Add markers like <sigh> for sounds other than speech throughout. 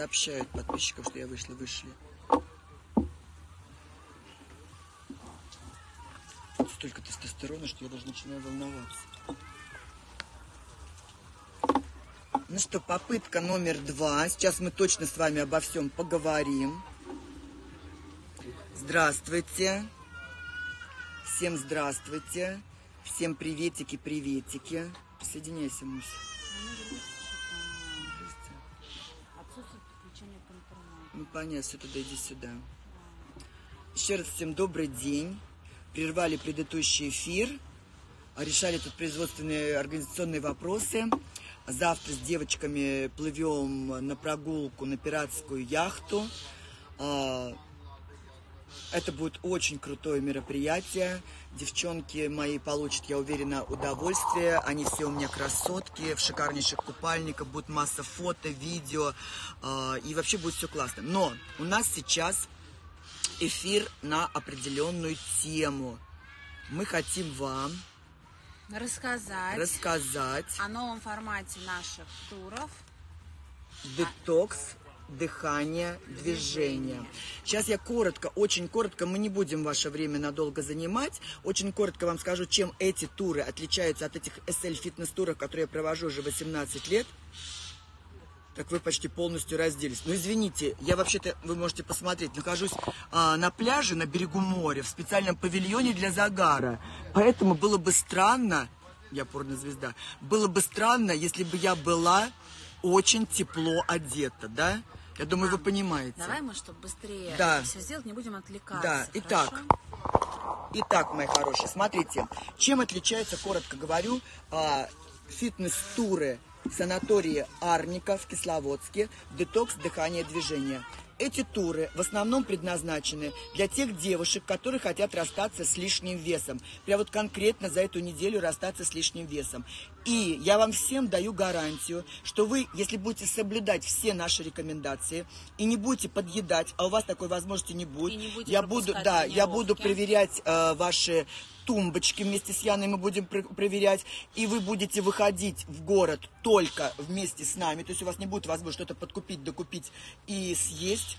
сообщают подписчикам, что я вышла, вышли. Столько тестостерона, что я даже начинаю волноваться. Ну что, попытка номер два. Сейчас мы точно с вами обо всем поговорим. Здравствуйте. Всем здравствуйте. Всем приветики, приветики. Присоединяйся, Муся. Понятно, все туда, иди сюда. Еще раз всем добрый день. Прервали предыдущий эфир. Решали тут производственные организационные вопросы. Завтра с девочками плывем на прогулку на пиратскую яхту. Это будет очень крутое мероприятие. Девчонки мои получат, я уверена, удовольствие. Они все у меня красотки, в шикарнейших купальниках. Будет масса фото, видео. Э, и вообще будет все классно. Но у нас сейчас эфир на определенную тему. Мы хотим вам рассказать, рассказать о новом формате наших туров. Детокс дыхание, движение. Сейчас я коротко, очень коротко, мы не будем ваше время надолго занимать. Очень коротко вам скажу, чем эти туры отличаются от этих SL фитнес-туров, которые я провожу уже 18 лет. Так вы почти полностью разделись. Ну, извините, я вообще-то, вы можете посмотреть, нахожусь а, на пляже, на берегу моря, в специальном павильоне для загара. Поэтому было бы странно, я порнозвезда, было бы странно, если бы я была очень тепло одета, да? Я думаю, Мам, вы понимаете. Давай мы, чтобы быстрее да. все сделать, не будем отвлекаться. Да, итак. Итак, мои хорошие, смотрите, чем отличается, коротко говорю, а, фитнес-туры санатории Арника в Кисловодске, детокс дыхания движения. Эти туры в основном предназначены для тех девушек, которые хотят расстаться с лишним весом. Прям вот конкретно за эту неделю расстаться с лишним весом. И я вам всем даю гарантию, что вы, если будете соблюдать все наши рекомендации и не будете подъедать, а у вас такой возможности не будет, не я буду, да, я буду проверять э, ваши тумбочки вместе с Яной мы будем проверять, и вы будете выходить в город только вместе с нами, то есть у вас не будет возможности что-то подкупить, докупить и съесть,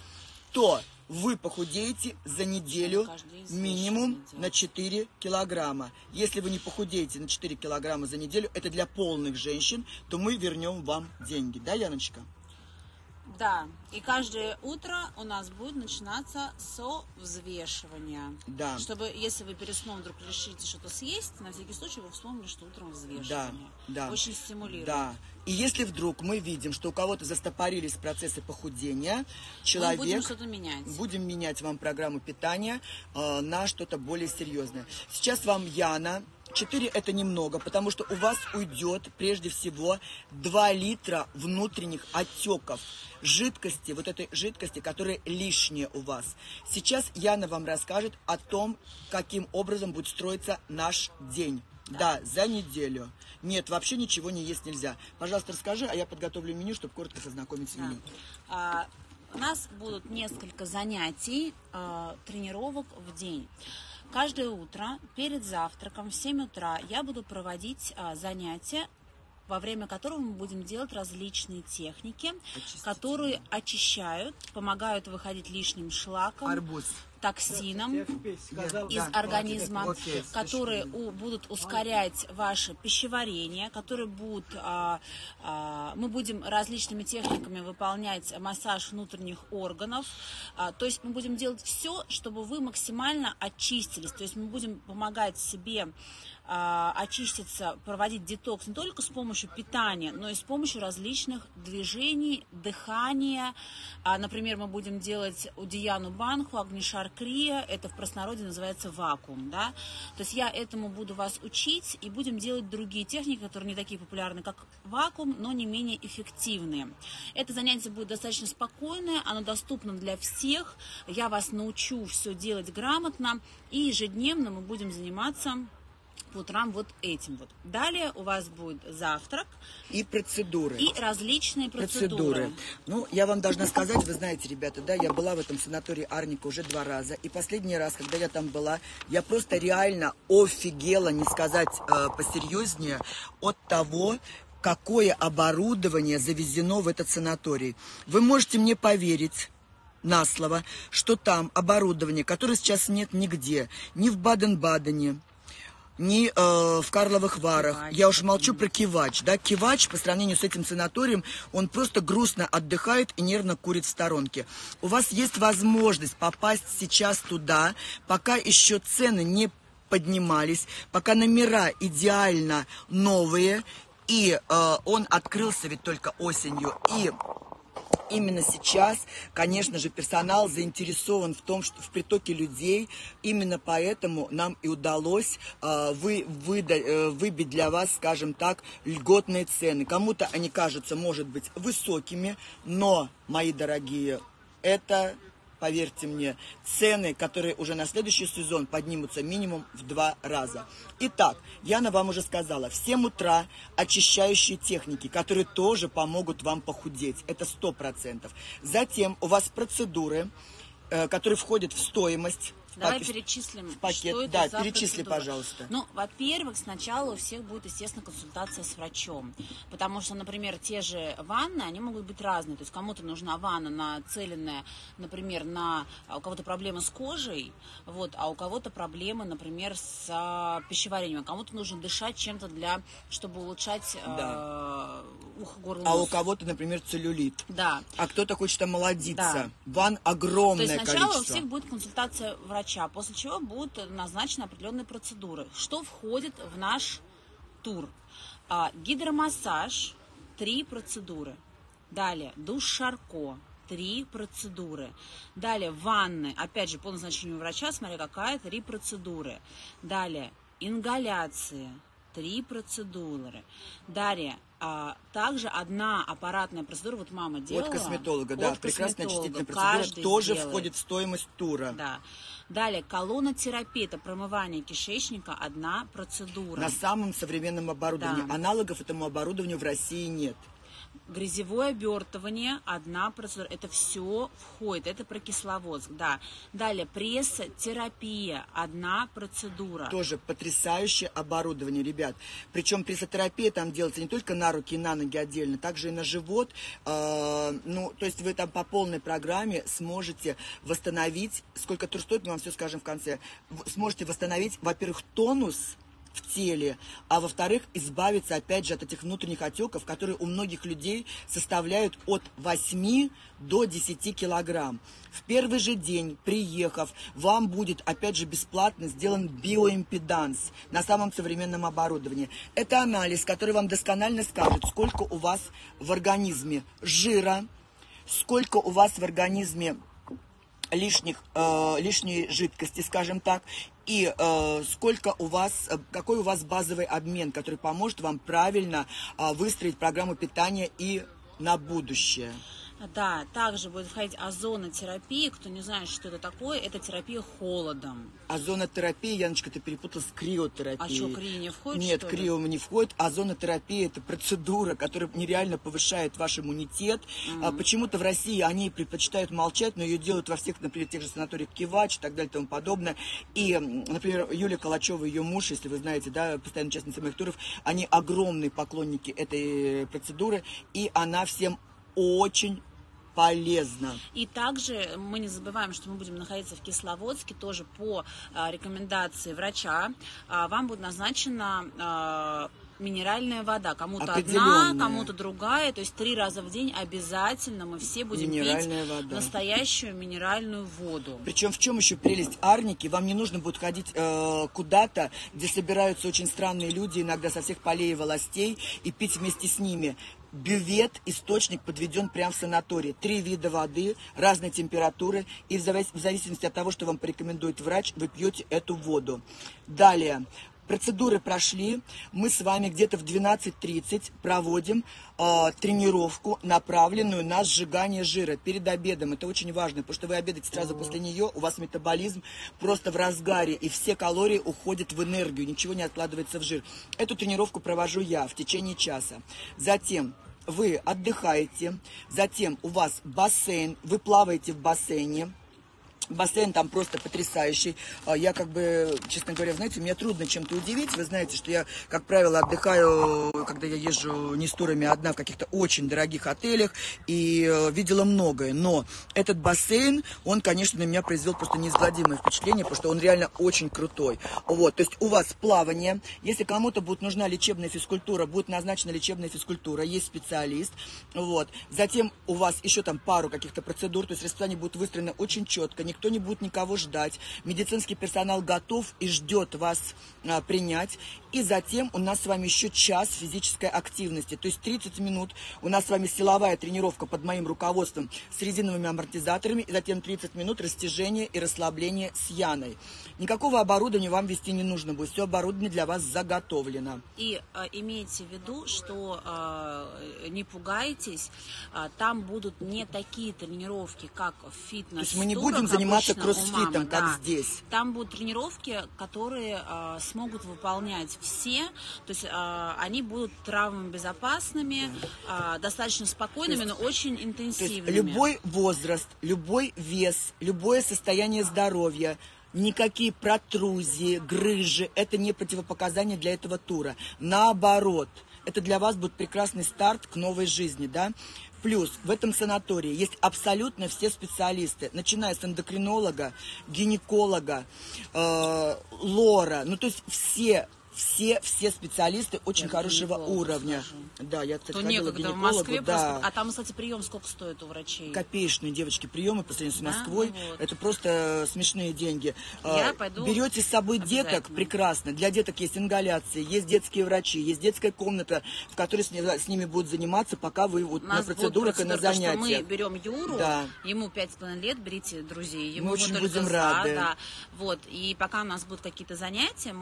то вы похудеете за неделю минимум на 4 килограмма. Если вы не похудеете на 4 килограмма за неделю, это для полных женщин, то мы вернем вам деньги. Да, Яночка? Да, и каждое утро у нас будет начинаться со взвешивания. Да. Чтобы, если вы перед сном вдруг решите что-то съесть, на всякий случай вы вспомнили, что утром взвешивание. Да, да. Очень стимулирует. Да. И если вдруг мы видим, что у кого-то застопорились процессы похудения, человек... Мы будем что-то менять. Будем менять вам программу питания э, на что-то более серьезное. Сейчас вам Яна 4 это немного, потому что у вас уйдет прежде всего 2 литра внутренних отеков жидкости, вот этой жидкости, которая лишняя у вас. Сейчас Яна вам расскажет о том, каким образом будет строиться наш день. Да, за неделю. Нет, вообще ничего не есть нельзя. Пожалуйста, расскажи, а я подготовлю меню, чтобы коротко познакомить с меню. Да. А, у нас будут несколько занятий, а, тренировок в день. Каждое утро перед завтраком в 7 утра я буду проводить а, занятия во время которого мы будем делать различные техники, которые очищают, помогают выходить лишним шлаком. Арбуз токсинам из организма, которые будут ускорять ваше пищеварение, которые будут, а, а, мы будем различными техниками выполнять массаж внутренних органов, а, то есть мы будем делать все, чтобы вы максимально очистились, то есть мы будем помогать себе очиститься, проводить детокс не только с помощью питания, но и с помощью различных движений, дыхания. Например, мы будем делать удияну банху, огнишар крия, это в простонародье называется вакуум, да. То есть я этому буду вас учить и будем делать другие техники, которые не такие популярны, как вакуум, но не менее эффективные. Это занятие будет достаточно спокойное, оно доступно для всех. Я вас научу все делать грамотно и ежедневно мы будем заниматься по утрам вот этим вот. Далее у вас будет завтрак. И процедуры. И различные процедуры. процедуры. Ну, я вам должна сказать, вы знаете, ребята, да, я была в этом санатории Арника уже два раза. И последний раз, когда я там была, я просто реально офигела, не сказать э, посерьезнее, от того, какое оборудование завезено в этот санаторий. Вы можете мне поверить, на слово, что там оборудование, которое сейчас нет нигде, ни в Баден-Бадене, ни э, в Карловых Варах. Кивач. Я уж молчу про Кивач. Да? Кивач по сравнению с этим санаторием, он просто грустно отдыхает и нервно курит в сторонке. У вас есть возможность попасть сейчас туда, пока еще цены не поднимались, пока номера идеально новые, и э, он открылся ведь только осенью, и именно сейчас, конечно же, персонал заинтересован в том, что в притоке людей. Именно поэтому нам и удалось э, вы, выда, э, выбить для вас, скажем так, льготные цены. Кому-то они кажутся, может быть, высокими, но, мои дорогие, это поверьте мне, цены, которые уже на следующий сезон поднимутся минимум в два раза. Итак, Яна вам уже сказала, в 7 утра очищающие техники, которые тоже помогут вам похудеть. Это 100%. Затем у вас процедуры, э, которые входят в стоимость Давай пак... перечислим, пакет. что это да, за перечисли, процедура. пожалуйста. Ну, во-первых, сначала у всех будет, естественно, консультация с врачом. Потому что, например, те же ванны, они могут быть разные. То есть кому-то нужна ванна нацеленная, например, на... А, у кого-то проблемы с кожей, вот, а у кого-то проблемы, например, с а, пищеварением. Кому-то нужно дышать чем-то для, чтобы улучшать да. э, ухо, горло, А у кого-то, например, целлюлит. Да. А кто-то хочет омолодиться. Да. Ван огромное количество. То есть сначала количество. у всех будет консультация врача врача, после чего будут назначены определенные процедуры. Что входит в наш тур? А, гидромассаж, три процедуры. Далее, душ Шарко, три процедуры. Далее, ванны, опять же, по назначению врача, смотря какая, три процедуры. Далее, ингаляции, три процедуры. Далее, а, также одна аппаратная процедура, вот мама делала. От косметолога, от да, прекрасная очистительная процедура тоже сделает. входит в стоимость тура. Да. Далее, колонотерапия, это промывание кишечника, одна процедура. На самом современном оборудовании. Да. Аналогов этому оборудованию в России нет грязевое обертывание, одна процедура. Это все входит. Это про кисловодск, да. Далее, прессотерапия, одна процедура. Тоже потрясающее оборудование, ребят. Причем прессотерапия там делается не только на руки и на ноги отдельно, также и на живот. Э, ну, то есть вы там по полной программе сможете восстановить, сколько тур стоит, мы вам все скажем в конце, сможете восстановить, во-первых, тонус, в теле, а во-вторых, избавиться опять же от этих внутренних отеков, которые у многих людей составляют от 8 до 10 килограмм. В первый же день, приехав, вам будет опять же бесплатно сделан биоимпеданс на самом современном оборудовании. Это анализ, который вам досконально скажет, сколько у вас в организме жира, сколько у вас в организме лишних, э, лишней жидкости, скажем так, и э, сколько у вас, э, какой у вас базовый обмен, который поможет вам правильно э, выстроить программу питания и на будущее. Да, также будет входить озонотерапия. Кто не знает, что это такое, это терапия холодом. Озонотерапия, Яночка, ты перепутала с криотерапией. А что, крио не входит, Нет, крио не входит. Озонотерапия – это процедура, которая нереально повышает ваш иммунитет. Mm-hmm. А, почему-то в России они предпочитают молчать, но ее делают во всех, например, тех же санаториях Кивач и так далее и тому подобное. И, например, Юлия Калачева и ее муж, если вы знаете, да, постоянно участница моих туров, они огромные поклонники этой процедуры, и она всем очень полезно. И также мы не забываем, что мы будем находиться в Кисловодске, тоже по а, рекомендации врача. А, вам будет назначена а, минеральная вода. Кому-то одна, кому-то другая. То есть три раза в день обязательно мы все будем пить вода. настоящую минеральную воду. Причем в чем еще прелесть Арники? Вам не нужно будет ходить э, куда-то, где собираются очень странные люди, иногда со всех полей и властей, и пить вместе с ними бювет, источник подведен прямо в санатории. Три вида воды, разной температуры, и в зависимости от того, что вам порекомендует врач, вы пьете эту воду. Далее, Процедуры прошли. Мы с вами где-то в 12.30 проводим э, тренировку, направленную на сжигание жира перед обедом. Это очень важно, потому что вы обедаете сразу после нее, у вас метаболизм просто в разгаре, и все калории уходят в энергию, ничего не откладывается в жир. Эту тренировку провожу я в течение часа. Затем вы отдыхаете, затем у вас бассейн, вы плаваете в бассейне, Бассейн там просто потрясающий. А я как бы, честно говоря, знаете, мне трудно чем-то удивить. Вы знаете, что я, как правило, отдыхаю, когда я езжу не с турами, а одна в каких-то очень дорогих отелях и э, видела многое. Но этот бассейн, он, конечно, на меня произвел просто неизгладимое впечатление, потому что он реально очень крутой. Вот, то есть у вас плавание. Если кому-то будет нужна лечебная физкультура, будет назначена лечебная физкультура, есть специалист. Вот. Затем у вас еще там пару каких-то процедур, то есть расписание будет выстроено очень четко, никто не будет никого ждать. Медицинский персонал готов и ждет вас а, принять. И затем у нас с вами еще час физической активности, то есть 30 минут. У нас с вами силовая тренировка под моим руководством с резиновыми амортизаторами, и затем 30 минут растяжения и расслабления с Яной. Никакого оборудования вам вести не нужно будет, все оборудование для вас заготовлено. И э, имейте в виду, что э, не пугайтесь, э, там будут не такие тренировки, как в фитнес. То есть мы не будем заниматься кроссфитом, мамы, как да. здесь. Там будут тренировки, которые э, смогут выполнять все, то есть э, они будут травмобезопасными, э, достаточно спокойными, есть, но очень интенсивными. Есть любой возраст, любой вес, любое состояние здоровья, никакие протрузии, грыжи, это не противопоказание для этого тура. Наоборот, это для вас будет прекрасный старт к новой жизни, да. Плюс в этом санатории есть абсолютно все специалисты, начиная с эндокринолога, гинеколога, э, лора, ну то есть все все, все специалисты очень я хорошего уровня. Скажу. Да, я, кстати, То некогда в Москве да. просто... А там, кстати, прием сколько стоит у врачей? Копеечные, девочки, приемы по сравнению с Москвой. Да? Ну вот. Это просто смешные деньги. Я а, пойду Берете с собой деток, прекрасно. Для деток есть ингаляции, есть детские врачи, есть детская комната, в которой с, с ними будут заниматься, пока вы вот на процедурах и на занятиях. мы берем Юру, да. ему пять с половиной лет, берите друзей. Ему мы очень будем рады. Да, вот, и пока у нас будут какие-то занятия,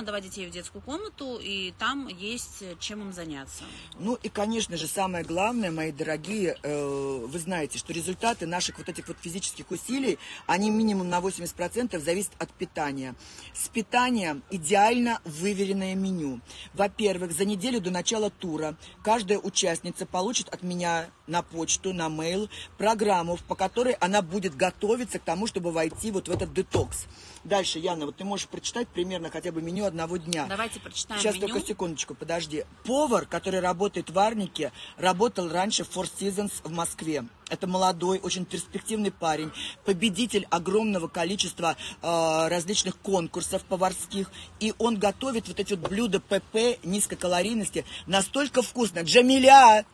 можно давать детей в детскую комнату, и там есть чем им заняться. Ну и, конечно же, самое главное, мои дорогие, э, вы знаете, что результаты наших вот этих вот физических усилий, они минимум на 80% зависят от питания. С питанием идеально выверенное меню. Во-первых, за неделю до начала тура каждая участница получит от меня на почту, на mail программу, по которой она будет готовиться к тому, чтобы войти вот в этот детокс. Дальше, Яна, вот ты можешь прочитать примерно хотя бы меню одного дня. Давайте прочитаем Сейчас меню. только секундочку, подожди. Повар, который работает в Арнике, работал раньше в Four Seasons в Москве. Это молодой, очень перспективный парень, победитель огромного количества э, различных конкурсов поварских. И он готовит вот эти вот блюда ПП низкой калорийности настолько вкусно. Джамиля!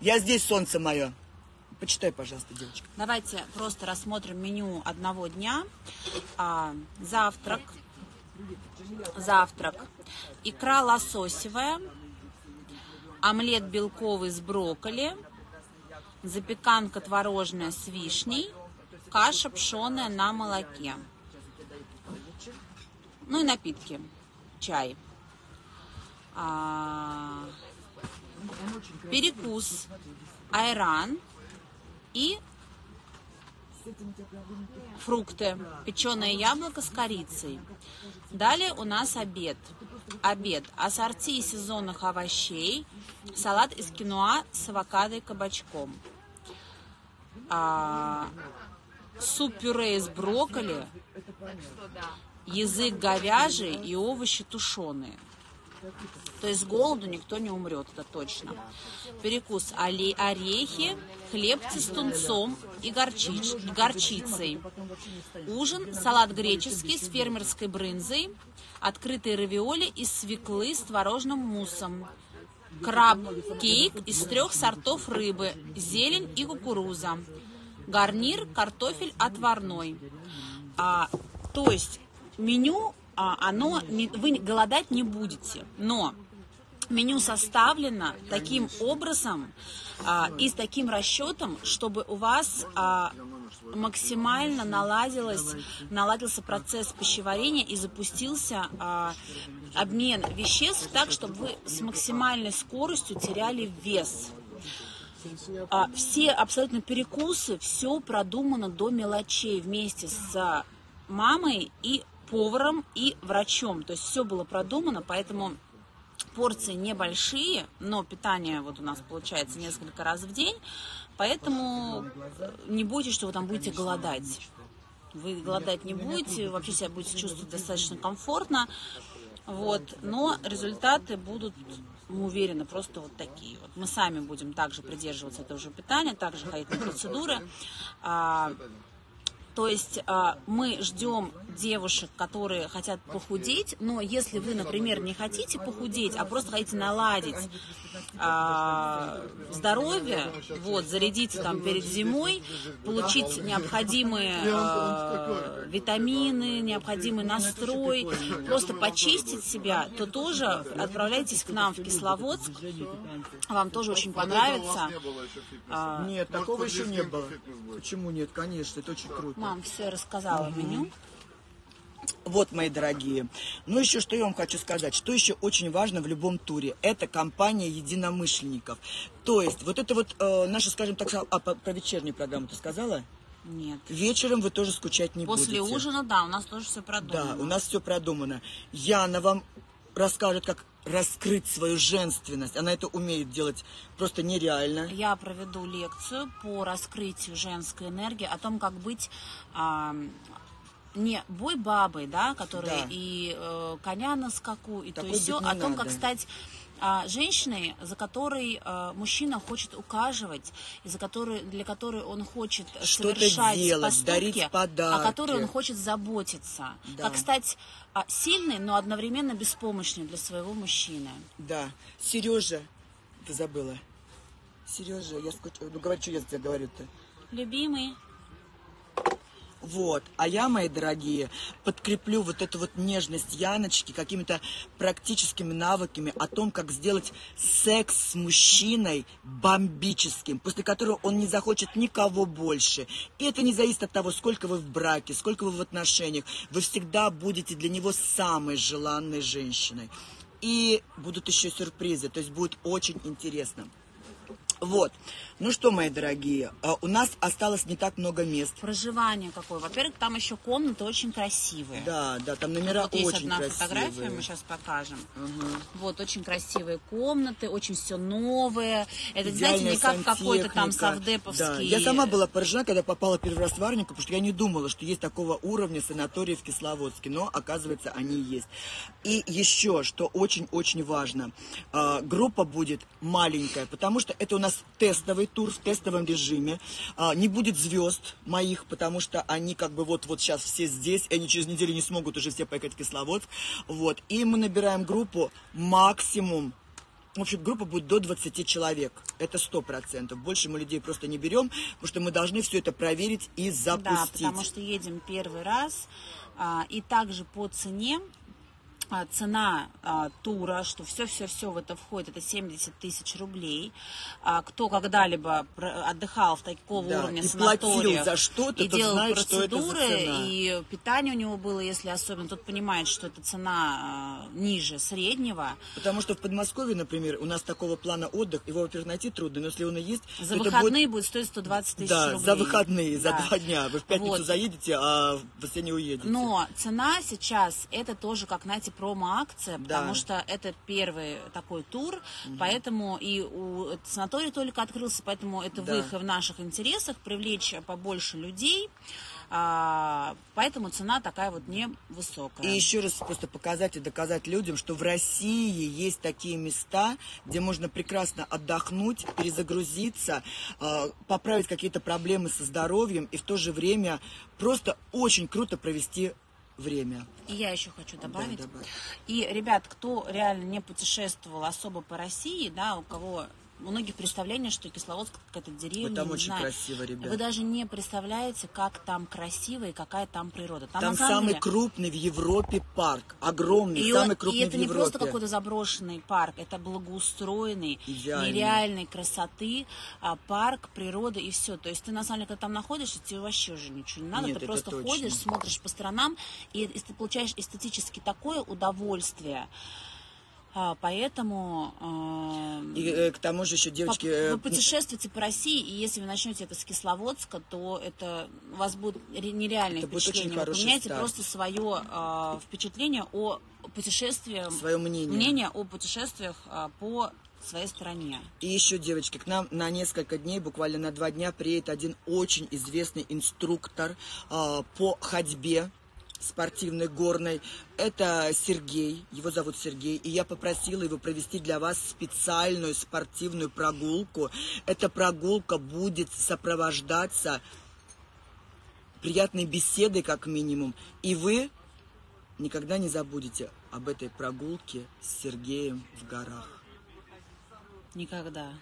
Я здесь, солнце мое. Почитай, пожалуйста, девочка. Давайте просто рассмотрим меню одного дня. А, завтрак. Завтрак. Икра лососевая. Омлет белковый с брокколи. Запеканка творожная с вишней. Каша пшеная на молоке. Ну и напитки. Чай. А, перекус. Айран и фрукты, печеное яблоко с корицей. Далее у нас обед. Обед. Ассорти сезонных овощей, салат из киноа с авокадо и кабачком. А, суп-пюре из брокколи, язык говяжий и овощи тушеные. То есть с голоду никто не умрет, это точно. Перекус орехи, хлебцы с тунцом и горчич, горчицей. Ужин, салат греческий с фермерской брынзой, открытые равиоли из свеклы с творожным муссом, краб-кейк из трех сортов рыбы, зелень и кукуруза, гарнир, картофель отварной. А, то есть меню оно, вы голодать не будете, но меню составлено таким образом а, и с таким расчетом, чтобы у вас а, максимально наладилось, наладился процесс пищеварения и запустился а, обмен веществ так, чтобы вы с максимальной скоростью теряли вес. А, все абсолютно перекусы, все продумано до мелочей вместе с мамой и поваром и врачом. То есть все было продумано, поэтому порции небольшие, но питание вот у нас получается несколько раз в день, поэтому не бойтесь, что вы там будете голодать. вы голодать не будете, вообще себя будете чувствовать достаточно комфортно. Вот, но результаты будут, мы уверены, просто вот такие. Вот мы сами будем также придерживаться этого же питания, также ходить на процедуры. А, то есть а, мы ждем девушек, которые хотят похудеть, но если вы, например, не хотите похудеть, а просто хотите наладить а, здоровье, вот, зарядиться там перед зимой, получить необходимые а, витамины, необходимый настрой, просто почистить себя, то тоже отправляйтесь к нам в Кисловодск, вам тоже очень понравится. Нет, такого еще не было. Почему нет? Конечно, это очень круто мам все рассказала угу. меню. Вот, мои дорогие. Ну, еще что я вам хочу сказать. Что еще очень важно в любом туре? Это компания единомышленников. То есть, вот это вот э, наша, скажем так, а, про вечернюю программу ты сказала? Нет. Вечером вы тоже скучать не После будете. После ужина, да, у нас тоже все продумано. Да, у нас все продумано. Яна вам расскажет, как раскрыть свою женственность. Она это умеет делать просто нереально. Я проведу лекцию по раскрытию женской энергии, о том, как быть а, не бой бабой, да, которые да. и э, коня на скаку, и Такой то и все, о том, надо. как стать а, женщиной, за которой а, мужчина хочет ухаживать, и за которой, для которой он хочет совершать делать, поступки, о которой он хочет заботиться. Да. Как стать а, сильной, но одновременно беспомощной для своего мужчины. Да. Сережа, ты забыла. Сережа, я скучаю. Ну, говори, что я тебе говорю-то. Любимый. Вот. А я, мои дорогие, подкреплю вот эту вот нежность Яночки какими-то практическими навыками о том, как сделать секс с мужчиной бомбическим, после которого он не захочет никого больше. И это не зависит от того, сколько вы в браке, сколько вы в отношениях. Вы всегда будете для него самой желанной женщиной. И будут еще сюрпризы, то есть будет очень интересно. Вот. Ну что, мои дорогие, а, у нас осталось не так много мест. Проживание какое. Во-первых, там еще комнаты очень красивые. Да, да, там номера вот очень есть одна красивые. фотография, мы сейчас покажем. Угу. Вот, очень красивые комнаты, очень все новое. Это, Идеальная знаете, не как какой-то там совдеповский... Да. Я сама была поражена, когда попала первый раз в Варнику, потому что я не думала, что есть такого уровня санатории в Кисловодске, но, оказывается, они есть. И еще, что очень-очень важно, а, группа будет маленькая, потому что это у нас тестовый тестовый тур в тестовом режиме. А, не будет звезд моих, потому что они как бы вот-вот сейчас все здесь, и они через неделю не смогут уже все поехать в Кисловодск. Вот. И мы набираем группу максимум в общем, группа будет до 20 человек. Это сто процентов. Больше мы людей просто не берем, потому что мы должны все это проверить и запустить. Да, потому что едем первый раз. А, и также по цене цена а, тура, что все-все-все в это входит, это 70 тысяч рублей. А, кто когда-либо отдыхал в такого да, уровня и санаториях за что-то, и делал знает, процедуры, и питание у него было, если особенно, тот понимает, что это цена а, ниже среднего. Потому что в Подмосковье, например, у нас такого плана отдых, его, во-первых, найти трудно, но если он и есть... За выходные будет... будет стоить 120 тысяч да, рублей. за выходные, да. за два дня. Вы в пятницу вот. заедете, а в воскресенье уедете. Но цена сейчас, это тоже, как, знаете, промо-акция, потому да. что это первый такой тур, угу. поэтому и у санаторий только открылся, поэтому это да. в их и в наших интересах привлечь побольше людей. А, поэтому цена такая вот невысокая. И еще раз просто показать и доказать людям, что в России есть такие места, где можно прекрасно отдохнуть, перезагрузиться, а, поправить какие-то проблемы со здоровьем и в то же время просто очень круто провести время. И я еще хочу добавить. Да, И, ребят, кто реально не путешествовал особо по России, да, у кого у многих представление, что Кисловодск какая-то деревня. там очень знаю. красиво, ребят. Вы даже не представляете, как там красиво и какая там природа. Там, там самый деле... крупный в Европе парк. Огромный, и самый он, крупный И это в не просто какой-то заброшенный парк, это благоустроенный, Идеальный. нереальной красоты а, парк, природа и все. То есть ты на самом деле, когда там находишься, тебе вообще уже ничего не надо. Нет, ты просто точно. ходишь, смотришь по сторонам, и, и ты получаешь эстетически такое удовольствие. А, поэтому... И э, к тому же еще девочки... Э, вы путешествуете по России, и если вы начнете это с Кисловодска, то это у вас будет нереальное это впечатление. Будет очень вы поменяете старт. просто свое э, впечатление о путешествиях... Свое мнение. Мнение о путешествиях э, по своей стране. И еще, девочки, к нам на несколько дней, буквально на два дня, приедет один очень известный инструктор э, по ходьбе спортивной горной. Это Сергей, его зовут Сергей, и я попросила его провести для вас специальную спортивную прогулку. Эта прогулка будет сопровождаться приятной беседой, как минимум, и вы никогда не забудете об этой прогулке с Сергеем в горах. Никогда.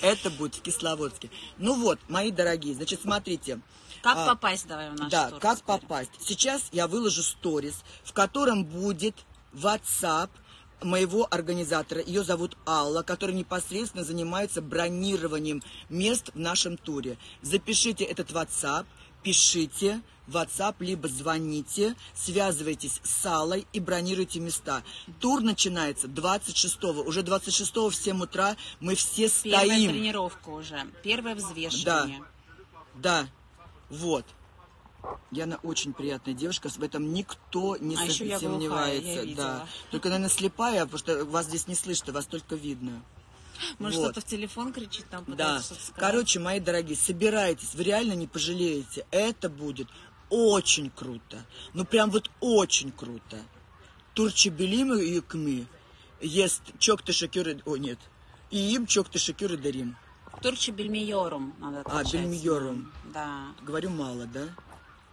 Это будет в Кисловодске. Ну вот, мои дорогие, значит, смотрите. Как а, попасть, давай, в наш Да, тур как теперь. попасть. Сейчас я выложу сторис, в котором будет WhatsApp моего организатора. Ее зовут Алла, которая непосредственно занимается бронированием мест в нашем туре. Запишите этот WhatsApp, пишите WhatsApp, либо звоните, связывайтесь с Аллой и бронируйте места. Тур начинается 26-го. Уже 26-го в 7 утра мы все стоим. Первая тренировка уже, первое взвешивание. Да, да, вот. Яна очень приятная девушка, в этом никто не а сомневается. Глухая, да. Только, наверное, слепая, потому что вас здесь не слышно, вас только видно. Может, вот. кто-то в телефон кричит, там Да. Короче, мои дорогие, собирайтесь, вы реально не пожалеете. Это будет очень круто. Ну, прям вот очень круто. Турчи белимы и кми. Есть чок ты шакюры... О, нет. И им чок ты шакюры дарим. Турчи бельмиорум надо А, бельмиорум. Да. Говорю мало, да?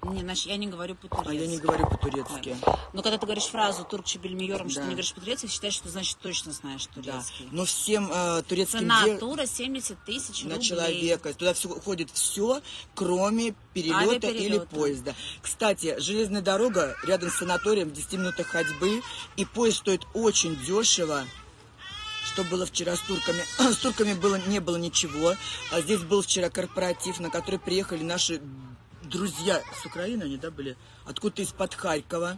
Не, значит, я не говорю по-турецки. А я не говорю по-турецки. Да. Но когда ты говоришь фразу «туркче бельмиором», да. что ты не говоришь по-турецки, считаешь, что значит точно знаешь турецкий. Да. Но всем э, турецким... Цена дев... тура 70 тысяч рублей. На человека. Туда все, уходит все, кроме перелета или поезда. Кстати, железная дорога рядом с санаторием в 10 минутах ходьбы, и поезд стоит очень дешево что было вчера с турками. <clears throat> с турками было, не было ничего. А здесь был вчера корпоратив, на который приехали наши друзья с Украины, они, да, были, откуда-то из-под Харькова.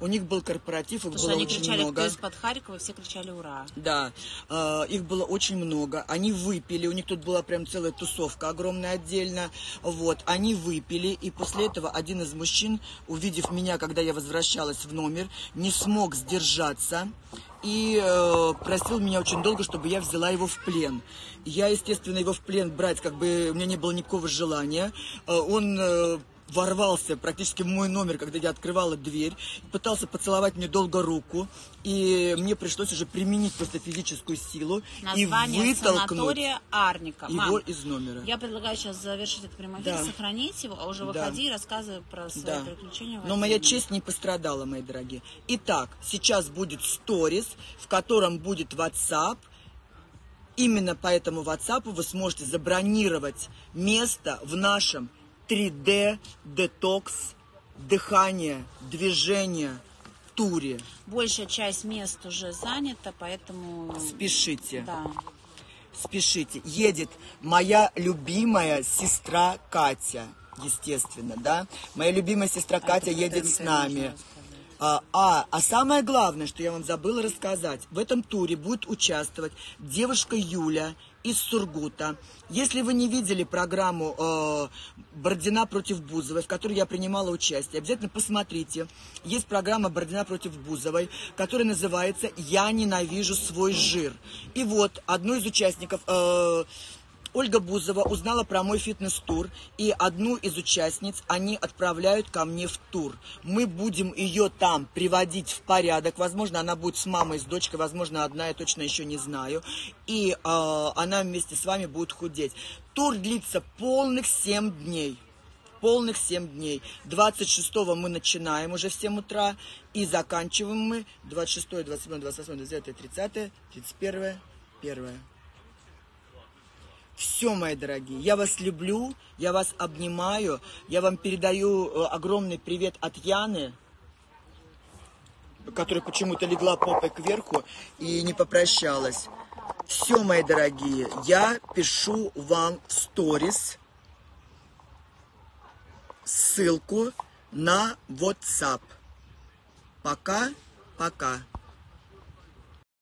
У них был корпоратив, их Потому было они очень кричали, много. кто из-под Харькова, все кричали «Ура!». Да, э, их было очень много. Они выпили, у них тут была прям целая тусовка огромная отдельно. Вот, они выпили, и после этого один из мужчин, увидев меня, когда я возвращалась в номер, не смог сдержаться и э, просил меня очень долго, чтобы я взяла его в плен. Я, естественно, его в плен брать, как бы у меня не было никакого желания. Э, он э, ворвался практически в мой номер, когда я открывала дверь, пытался поцеловать мне долго руку, и мне пришлось уже применить просто физическую силу Название и вытолкнуть Арника. его Мам, из номера. Я предлагаю сейчас завершить этот прямой эфир, Да. сохранить его, а уже выходи Да. и рассказывай про свои Да. приключения. Но моя честь не пострадала, мои дорогие. Итак, сейчас будет сторис, в котором будет WhatsApp. Именно по этому WhatsApp вы сможете забронировать место в нашем 3D детокс дыхание, движение туре. Большая часть мест уже занята, поэтому... Спешите. Да. спешите. Едет моя любимая сестра Катя, естественно, да? Моя любимая сестра Катя это едет с нами. А, а, а самое главное, что я вам забыла рассказать, в этом туре будет участвовать девушка Юля из Сургута. Если вы не видели программу э, Бородина против Бузовой, в которой я принимала участие, обязательно посмотрите. Есть программа Бородина против Бузовой, которая называется «Я ненавижу свой жир». И вот одну из участников... Э, Ольга Бузова узнала про мой фитнес-тур, и одну из участниц они отправляют ко мне в тур. Мы будем ее там приводить в порядок. Возможно, она будет с мамой, с дочкой, возможно, одна, я точно еще не знаю. И э, она вместе с вами будет худеть. Тур длится полных 7 дней. Полных 7 дней. 26 мы начинаем уже в 7 утра и заканчиваем мы 26, 27, 28, 29, 30, 31, 1. Все, мои дорогие, я вас люблю, я вас обнимаю, я вам передаю э, огромный привет от Яны, которая почему-то легла попой кверху и не попрощалась. Все, мои дорогие, я пишу вам в сторис ссылку на WhatsApp. Пока, пока.